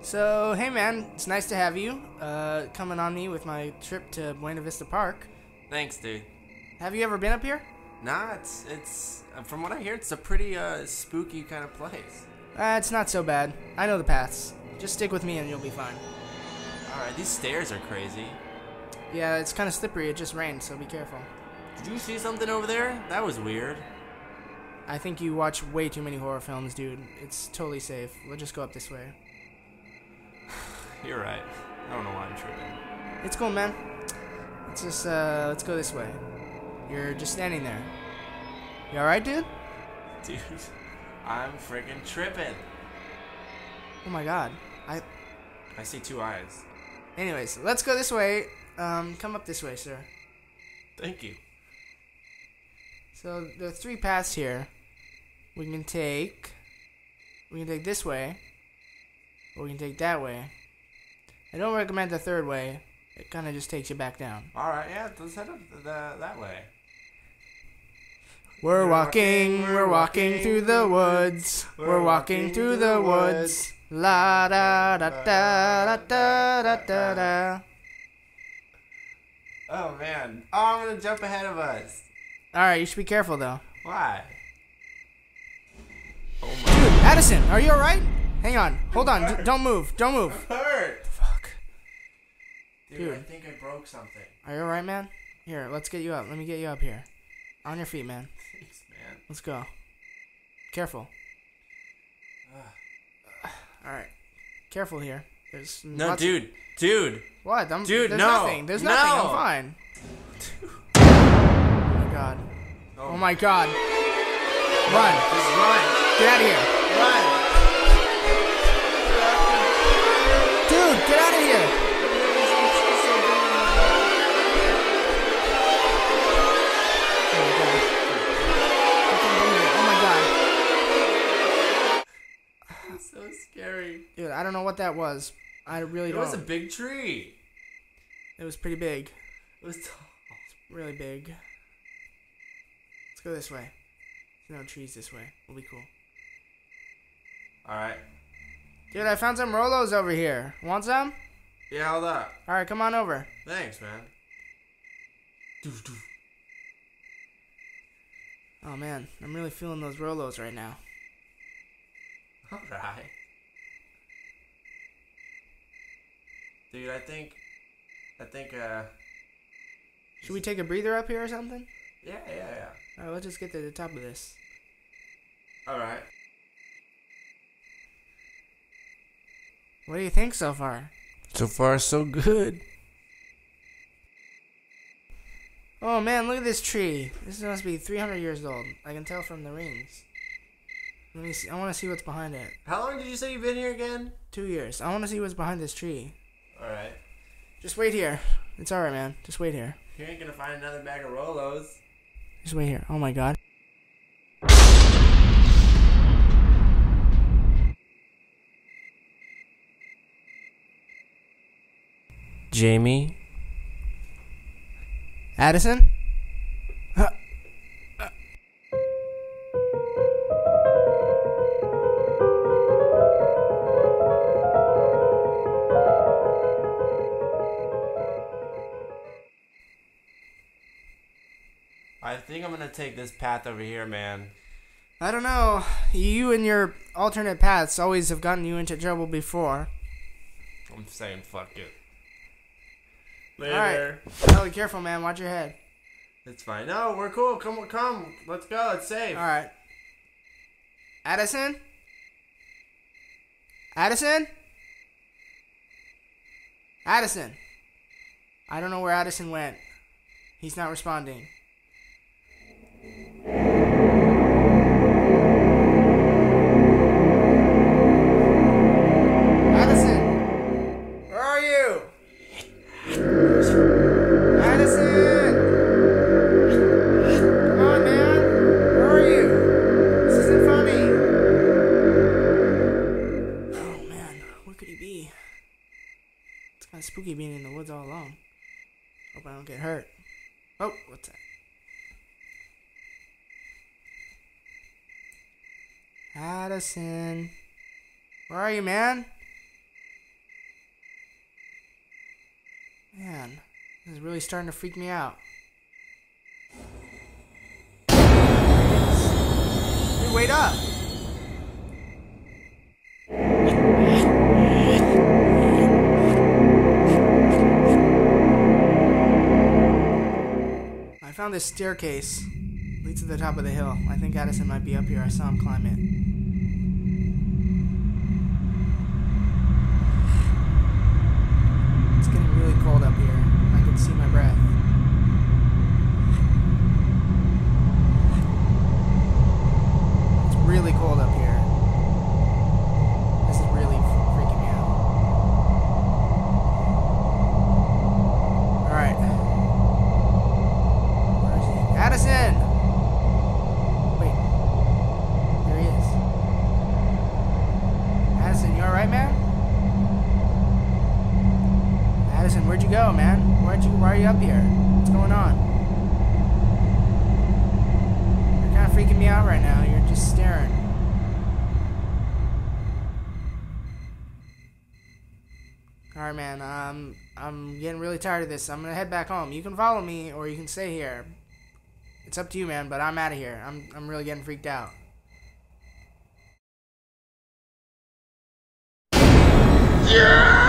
So, hey man, it's nice to have you uh, coming on me with my trip to Buena Vista Park. Thanks, dude. Have you ever been up here? Nah, it's it's uh, from what I hear, it's a pretty uh, spooky kind of place. Uh, it's not so bad. I know the paths. Just stick with me and you'll be fine. All right, these stairs are crazy. Yeah, it's kind of slippery. It just rained, so be careful. Did you see something over there? That was weird. I think you watch way too many horror films, dude. It's totally safe. We'll just go up this way. You're right. I don't know why I'm tripping. It's cool, man. Let's just, uh, let's go this way. You're just standing there. You alright, dude? Dude, I'm freaking tripping. Oh my god. I. I see two eyes. Anyways, let's go this way. Um, come up this way, sir. Thank you. So there are three paths here. We can take. We can take this way. Or we can take that way. I don't recommend the third way. It kind of just takes you back down. All right, yeah, let's head up the, that way. We're walking, we're walking through the woods. We're walking through the woods. La da da da da da da da da. Oh man. Oh, I'm gonna jump ahead of us. Alright, you should be careful though. Why? Oh my Dude. Addison, are you alright? Hang on, hold on, d- don't move, don't move. hurt. Fuck. Dude, Dude. I think I broke something. Are you alright, man? Here, let's get you up. Let me get you up here. On your feet, man. Thanks, man. Let's go. Careful. Alright. Careful here. There's No, dude, dude. What? I'm, Dude, there's no. nothing. There's nothing. I'm No. fine. Oh, Oh my god. Run. Just run, Get out of here. run. Dude, get out of here. Oh my god. I can't believe it. Oh my god. so scary. Dude, I don't know what that was. I really It don't. was a big tree. it was pretty big. It was tall. Really big. Let's go this way. There's no trees this way. We'll be cool. All right. Dude, I found some Rolos over here. Want some? Yeah, hold up. Alright, come on over. Thanks, man. Doof, doof. Oh man, I'm really feeling those Rolos right now. All right. Dude, I think, I think, uh, Should we take a breather up here or something? yeah, yeah, yeah. Alright, let's just get to the top of this. All right. What do you think so far? So far, so good. Oh man, look at this tree. This must be 300 years old. I can tell from the rings. Let me see. I want to see what's behind it. How long did you say you've been here again? Two years. I want to see what's behind this tree. All right. Just wait here. It's alright, man. Just wait here. You ain't gonna find another bag of Rolos. Just wait here. Oh my god. Jamie. Addison? Think I'm gonna take this path over here, man. I don't know. You and your alternate paths always have gotten you into trouble before. I'm saying fuck it. Later. Alright. Oh, be careful, man. Watch your head. It's fine. No, we're cool. Come on, come. Let's go. It's safe. Alright. Addison? Addison? Addison. I don't know where Addison went. He's not responding. Hope I don't get hurt. Oh, what's that? Addison. Where are you, man? Man, this is really starting to freak me out. Hey, wait up! This staircase. Leads to the top of the hill. I think Addison might be up here. I saw him climb it. It's getting really cold up here. I can see my breath. It's really cold up here. This is really freaking me out. Alright. Where is he? Addison! Wait. There he is. Addison, you alright, man? Addison, where'd you go, You, why are you up here? What's going on? You're kind of freaking me out right now. You're just staring. Alright, man. Um, I'm getting really tired of this. I'm gonna head back home. You can follow me, or you can stay here. It's up to you, man. But I'm out of here. I'm I'm really getting freaked out. Yeah!